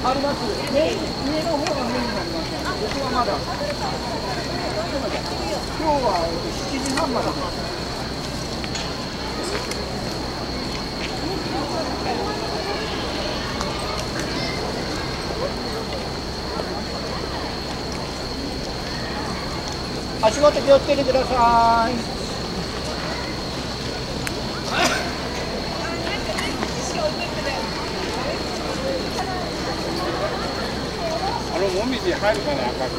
あります。メイン上の方がメインになります。僕はまだ。今日は7時半まで足元気をつけてください。あのもみじ入るかな赤く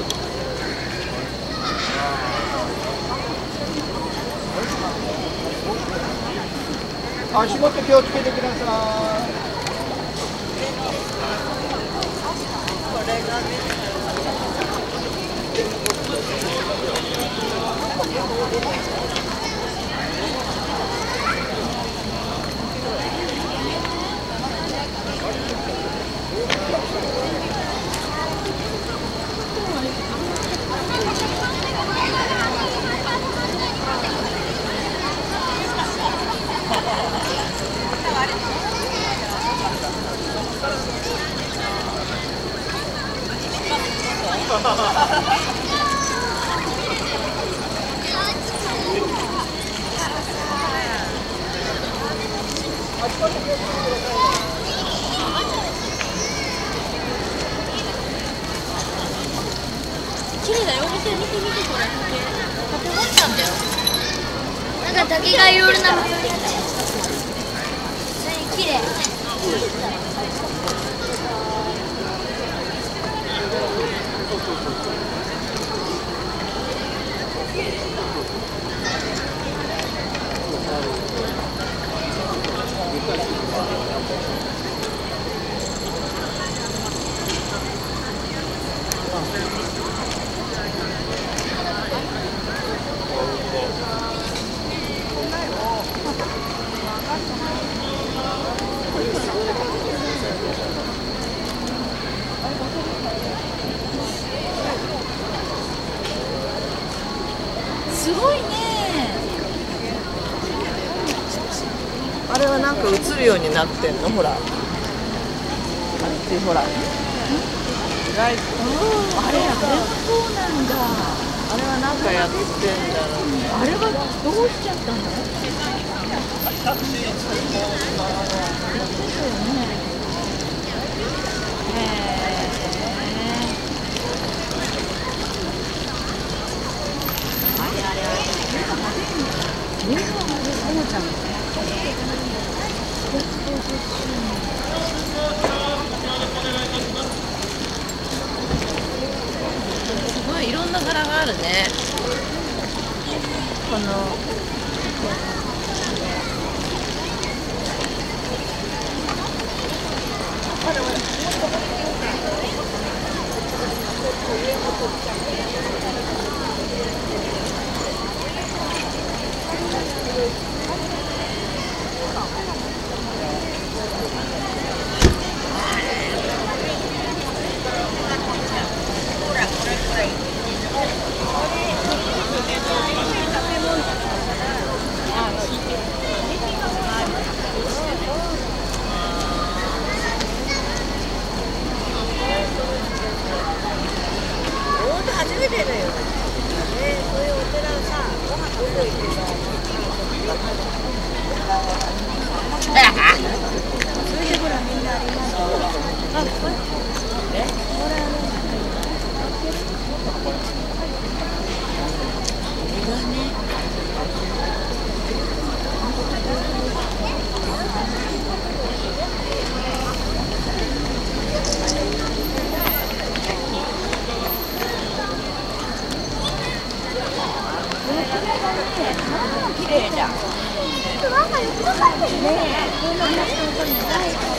足元気をつけてください。ハハハハ綺麗だよ見て見て見てこれ竹竹持ったんだよなんか竹がいろいろな綺麗すごいねあれはなんか映るようになってんの？ほら。あっちほら。ライト。あれあれそうなんだ。あれはなんかやってんだろうね。あれはどうしちゃったのすごいいろんな柄があるねこの初めてだよ。ね、そういうお寺をさ、ご飯どこ行ってさ。それでほらみんなありますよ。あ、これ。え、ほらあの。綺麗じゃんだからさ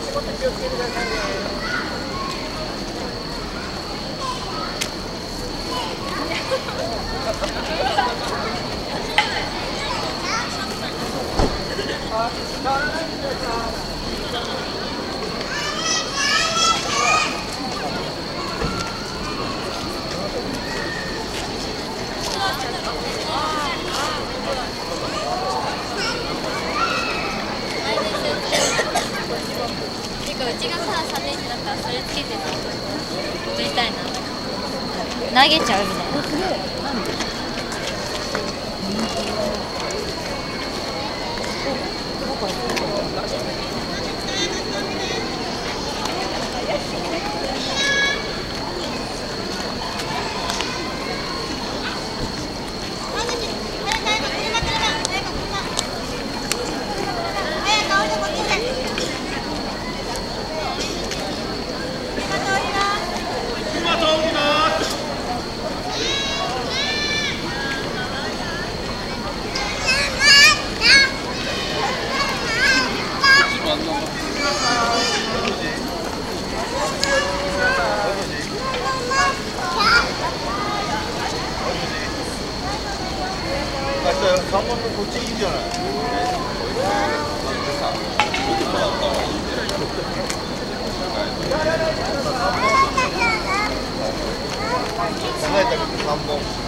足元気をつけてくださいね。てかうちがさ3年生だったらそれつけてさ撮りたいな投げちゃうみたいな。考えたけど3本。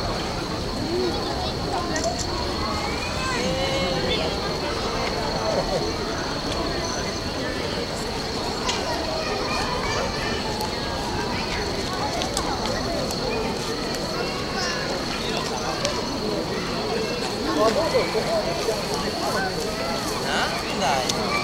なんだよ。